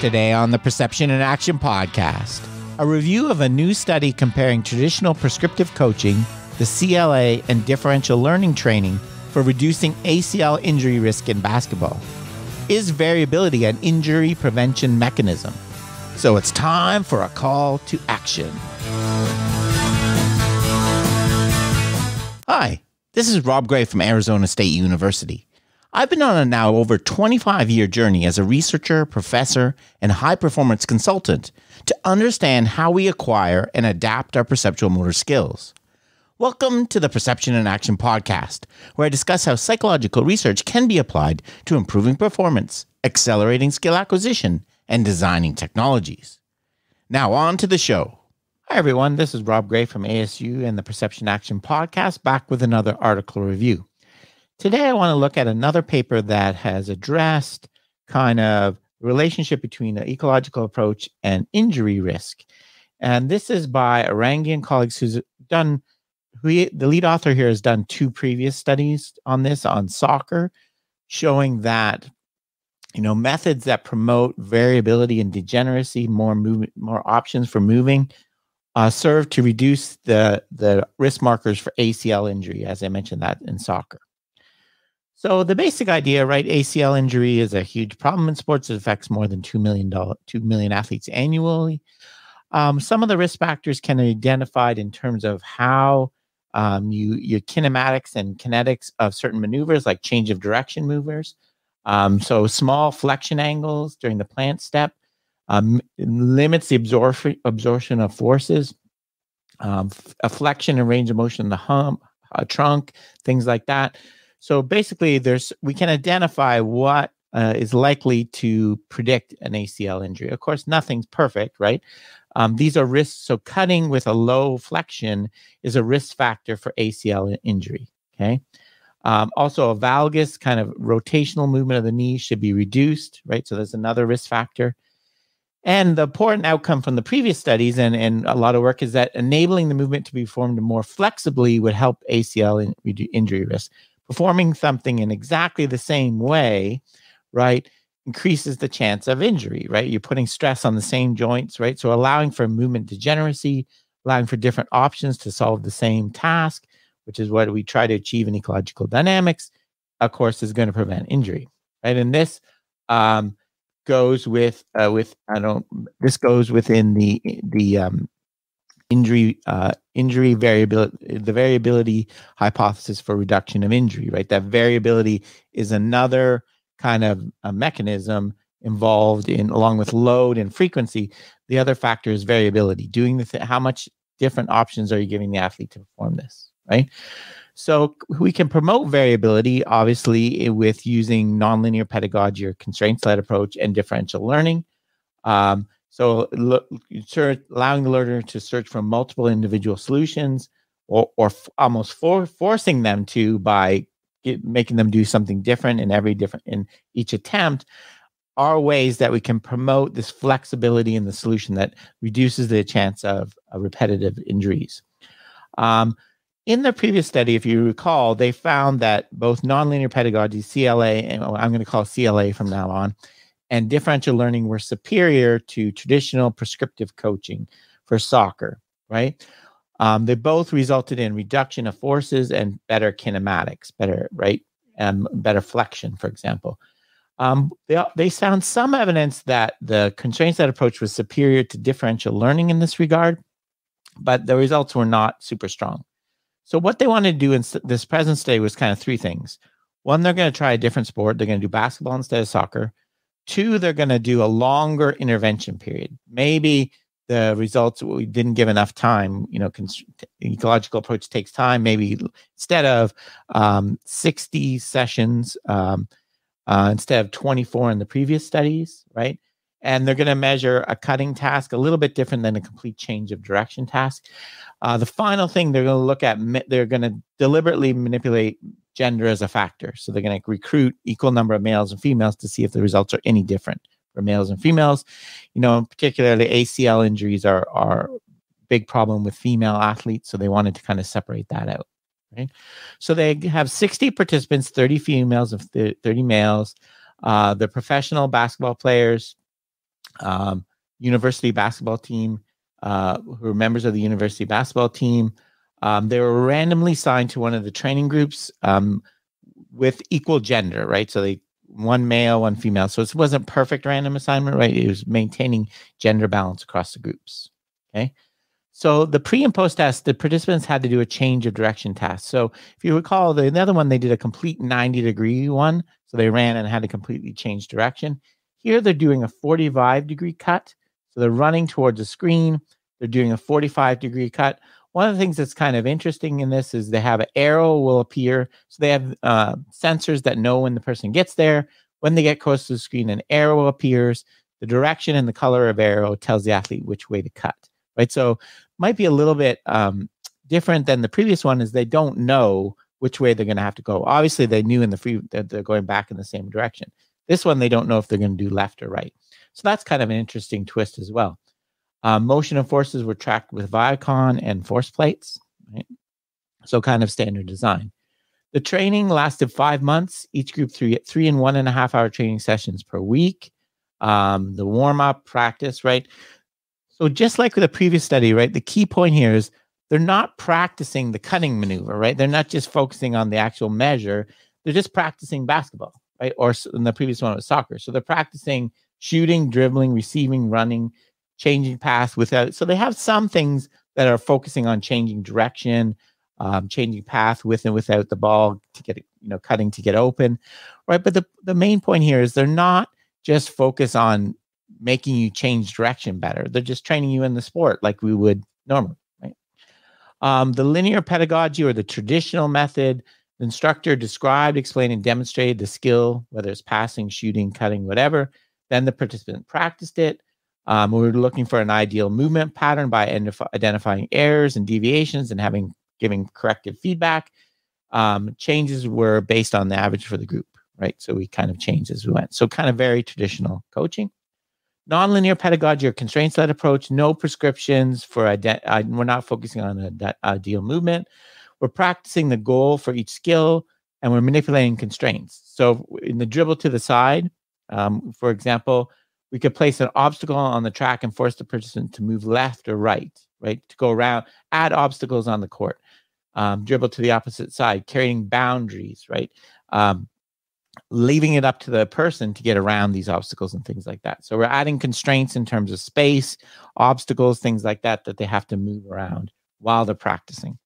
Today on the Perception and Action podcast, a review of a new study comparing traditional prescriptive coaching, the CLA, and differential learning training for reducing ACL injury risk in basketball. Is variability an injury prevention mechanism? So it's time for a call to action. Hi, this is Rob Gray from Arizona State University. I've been on a now over 25 year journey as a researcher, professor, and high performance consultant to understand how we acquire and adapt our perceptual motor skills. Welcome to the Perception and Action podcast, where I discuss how psychological research can be applied to improving performance, accelerating skill acquisition, and designing technologies. Now, on to the show. Hi, everyone. This is Rob Gray from ASU and the Perception Action podcast, back with another article review. Today, I want to look at another paper that has addressed kind of relationship between the ecological approach and injury risk. And this is by Arangi and colleagues who's done, who he, the lead author here has done two previous studies on this on soccer, showing that you know methods that promote variability and degeneracy, more movement, more options for moving, uh, serve to reduce the the risk markers for ACL injury, as I mentioned that in soccer. So the basic idea, right? ACL injury is a huge problem in sports. It affects more than two million dollar two million athletes annually. Um, some of the risk factors can be identified in terms of how um, you your kinematics and kinetics of certain maneuvers, like change of direction movers. Um, so small flexion angles during the plant step um, limits the absorption absorption of forces. Um, a flexion and range of motion in the hump, a trunk, things like that. So basically, there's we can identify what uh, is likely to predict an ACL injury. Of course, nothing's perfect, right? Um, these are risks. So cutting with a low flexion is a risk factor for ACL injury. Okay. Um, also, a valgus kind of rotational movement of the knee should be reduced, right? So there's another risk factor. And the important outcome from the previous studies and, and a lot of work is that enabling the movement to be performed more flexibly would help ACL in, injury risk performing something in exactly the same way, right, increases the chance of injury, right? You're putting stress on the same joints, right? So allowing for movement degeneracy, allowing for different options to solve the same task, which is what we try to achieve in ecological dynamics, of course, is going to prevent injury, right? And this um, goes with uh, with I don't. This goes within the the um, injury uh, injury variability the variability hypothesis for reduction of injury right? That variability is another kind of a mechanism involved in along with load and frequency. The other factor is variability doing the th- how much different options are you giving the athlete to perform this right? So we can promote variability obviously with using nonlinear pedagogy or constraints-led approach and differential learning. Um, so search, allowing the learner to search for multiple individual solutions or, or f- almost for, forcing them to by get, making them do something different in every different in each attempt are ways that we can promote this flexibility in the solution that reduces the chance of uh, repetitive injuries. Um, in the previous study, if you recall, they found that both nonlinear pedagogy, CLA, and I'm going to call CLA from now on, and differential learning were superior to traditional prescriptive coaching for soccer, right? Um, they both resulted in reduction of forces and better kinematics, better, right? And better flexion, for example. Um, they, they found some evidence that the constraints that approach was superior to differential learning in this regard, but the results were not super strong. So, what they wanted to do in this present study was kind of three things. One, they're going to try a different sport. They're going to do basketball instead of soccer. Two, they're going to do a longer intervention period. Maybe the results we didn't give enough time. You know, ecological approach takes time. Maybe instead of um, 60 sessions, um, uh, instead of 24 in the previous studies, right? And they're going to measure a cutting task a little bit different than a complete change of direction task. Uh, the final thing they're going to look at, they're going to deliberately manipulate gender as a factor. So they're going to recruit equal number of males and females to see if the results are any different for males and females. You know, particularly ACL injuries are are big problem with female athletes, so they wanted to kind of separate that out. Right. So they have 60 participants, 30 females and 30 males. Uh, the professional basketball players, um, university basketball team, uh, who are members of the university basketball team. Um, they were randomly signed to one of the training groups um, with equal gender, right? So they one male, one female. So it wasn't perfect random assignment, right? It was maintaining gender balance across the groups. Okay. So the pre and post test, the participants had to do a change of direction test. So if you recall, the, the other one, they did a complete 90 degree one. So they ran and had to completely change direction. Here they're doing a 45 degree cut. So they're running towards a screen. They're doing a 45 degree cut. One of the things that's kind of interesting in this is they have an arrow will appear. So they have uh, sensors that know when the person gets there. When they get close to the screen, an arrow appears. The direction and the color of arrow tells the athlete which way to cut right? So might be a little bit um, different than the previous one is they don't know which way they're going to have to go. Obviously, they knew in the free that they're going back in the same direction. This one, they don't know if they're going to do left or right. So that's kind of an interesting twist as well. Uh, motion and forces were tracked with Vicon and force plates. Right? So kind of standard design. The training lasted five months. Each group three three and one and a half hour training sessions per week. Um, the warm up practice, right? So just like with the previous study, right, the key point here is they're not practicing the cutting maneuver, right? They're not just focusing on the actual measure. They're just practicing basketball, right? Or in the previous one was soccer. So they're practicing shooting, dribbling, receiving, running, changing path without. So they have some things that are focusing on changing direction, um, changing path with and without the ball to get you know cutting to get open, right? But the the main point here is they're not just focus on making you change direction better. They're just training you in the sport like we would normally, right? Um, the linear pedagogy or the traditional method, the instructor described, explained, and demonstrated the skill, whether it's passing, shooting, cutting, whatever. Then the participant practiced it. Um, we were looking for an ideal movement pattern by identifying errors and deviations and having giving corrective feedback. Um, changes were based on the average for the group, right? So we kind of changed as we went. So kind of very traditional coaching. Nonlinear pedagogy or constraints led approach, no prescriptions for ident- uh, we're not focusing on a ideal movement. We're practicing the goal for each skill and we're manipulating constraints. So in the dribble to the side, um, for example, we could place an obstacle on the track and force the participant to move left or right, right? To go around, add obstacles on the court. Um, dribble to the opposite side, carrying boundaries, right? Um, leaving it up to the person to get around these obstacles and things like that. So we're adding constraints in terms of space, obstacles, things like that that they have to move around while they're practicing.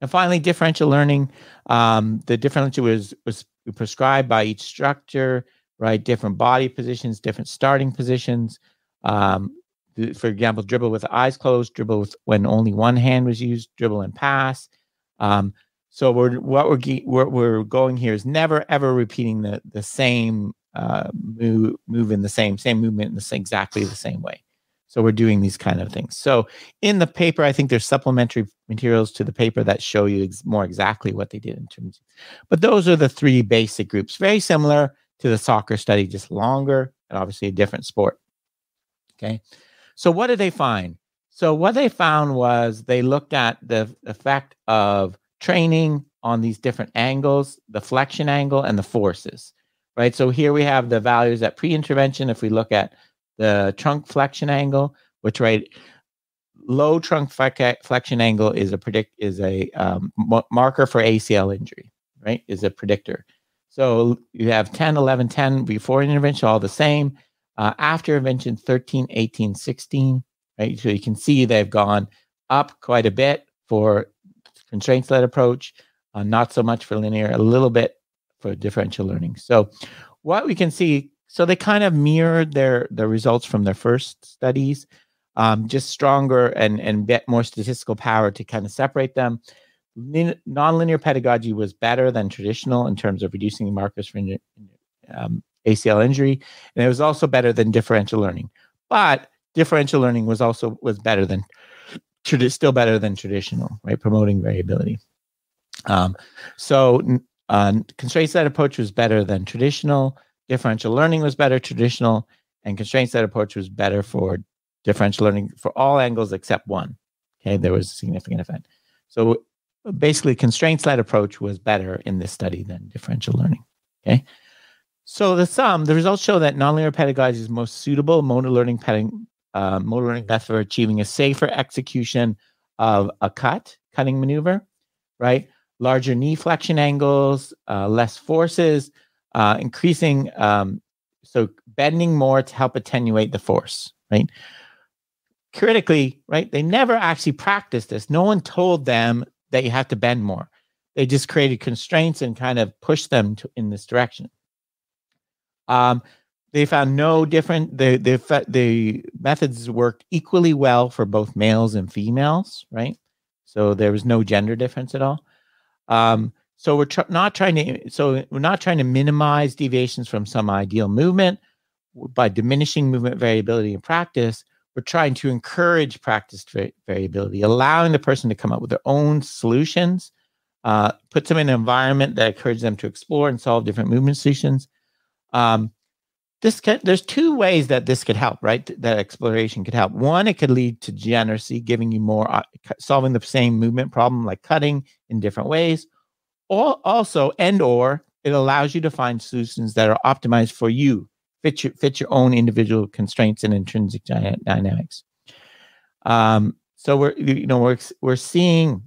And finally, differential learning. Um, the differential was was prescribed by each structure, right? Different body positions, different starting positions. Um, for example, dribble with eyes closed, dribble with when only one hand was used, dribble and pass. Um, so we're what we're what we're going here is never ever repeating the the same uh, move move in the same same movement in the same, exactly the same way. So we're doing these kind of things. So in the paper, I think there's supplementary materials to the paper that show you ex- more exactly what they did in terms. Of, but those are the three basic groups, very similar to the soccer study, just longer and obviously a different sport. Okay. So what did they find? So what they found was they looked at the effect of training on these different angles, the flexion angle and the forces, right? So here we have the values at pre-intervention. If we look at the trunk flexion angle, which right, low trunk flexion angle is a predict is a um, marker for ACL injury, right? Is a predictor. So you have 10, 11, 10 before intervention, all the same. Uh, after intervention, 13, 18, 16, right? So you can see they've gone up quite a bit for constraints led approach, uh, not so much for linear, a little bit for differential learning. So, what we can see, so they kind of mirrored their the results from their first studies, um, just stronger and and bit more statistical power to kind of separate them. Lin- nonlinear pedagogy was better than traditional in terms of reducing the markers for um, ACL injury, and it was also better than differential learning. But differential learning was also was better than tradi- still better than traditional, right? Promoting variability. Um, so uh, constraints led approach was better than traditional. Differential learning was better traditional, and constraints led approach was better for differential learning for all angles except one. Okay, there was a significant effect. So basically, constraints led approach was better in this study than differential learning. Okay. So the sum, the results show that nonlinear pedagogy is most suitable motor learning uh, motor learning method for achieving a safer execution of a cut, cutting maneuver, right? Larger knee flexion angles, uh, less forces, uh, increasing, um, so bending more to help attenuate the force, right? Critically, right? They never actually practiced this. No one told them that you have to bend more. They just created constraints and kind of pushed them to, in this direction. Um, they found no different. The the the methods worked equally well for both males and females, right? So there was no gender difference at all. Um, so we're tr- not trying to. So we're not trying to minimize deviations from some ideal movement by diminishing movement variability in practice. We're trying to encourage practice variability, allowing the person to come up with their own solutions, uh, puts them in an environment that encourages them to explore and solve different movement solutions. Um, this can, there's two ways that this could help, right? That exploration could help. One, it could lead to degeneracy, giving you more uh, solving the same movement problem, like cutting in different ways. Or also, and or it allows you to find solutions that are optimized for you, fit your fit your own individual constraints and intrinsic dynamics. Um, so we're you know we're we're seeing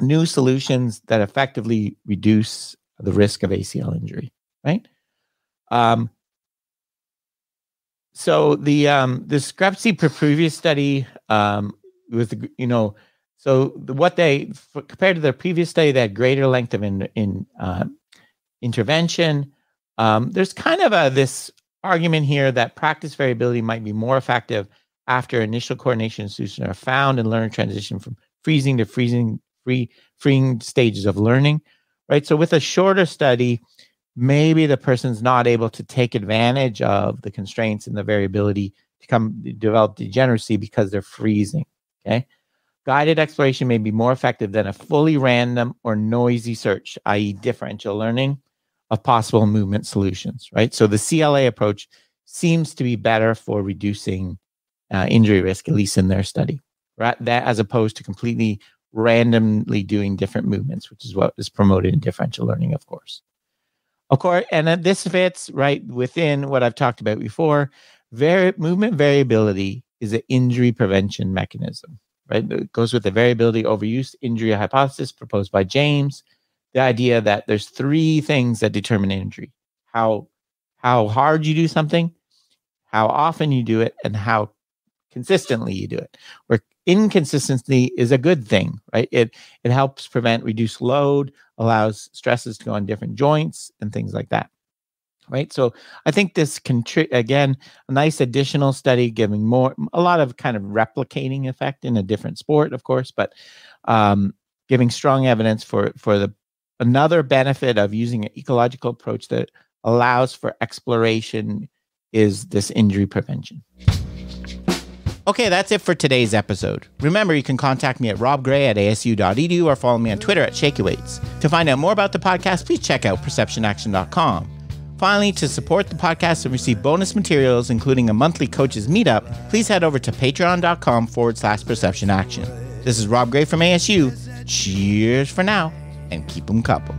new solutions that effectively reduce the risk of ACL injury, right? Um, so the um, discrepancy per previous study um, with you know so the, what they compared to their previous study that greater length of in, in uh, intervention. Um, there's kind of a this argument here that practice variability might be more effective after initial coordination solutions are found and learner transition from freezing to freezing free freeing stages of learning. Right. So with a shorter study, maybe the person's not able to take advantage of the constraints and the variability to come develop degeneracy because they're freezing. Okay. Guided exploration may be more effective than a fully random or noisy search, i.e., differential learning of possible movement solutions, right? So the CLA approach seems to be better for reducing uh, injury risk, at least in their study, right? That as opposed to completely randomly doing different movements, which is what is promoted in differential learning, of course. Of course, and then this fits right within what I've talked about before. Vari- movement variability is an injury prevention mechanism, right? It goes with the variability overuse injury hypothesis proposed by James. The idea that there's three things that determine injury: how how hard you do something, how often you do it, and how consistently you do it. Where inconsistency is a good thing, right? It it helps prevent reduced load, allows stresses to go on different joints and things like that. Right. So I think this contri- again, a nice additional study giving more a lot of kind of replicating effect in a different sport, of course, but um, giving strong evidence for for the another benefit of using an ecological approach that allows for exploration is this injury prevention. Okay, that's it for today's episode. Remember, you can contact me at robgray at asu.edu or follow me on Twitter at ShakeyWaits. To find out more about the podcast, please check out perceptionaction.com. Finally, to support the podcast and receive bonus materials, including a monthly coaches meetup, please head over to patreon.com forward slash perception action. This is Rob Gray from ASU. Cheers for now and keep them coupled.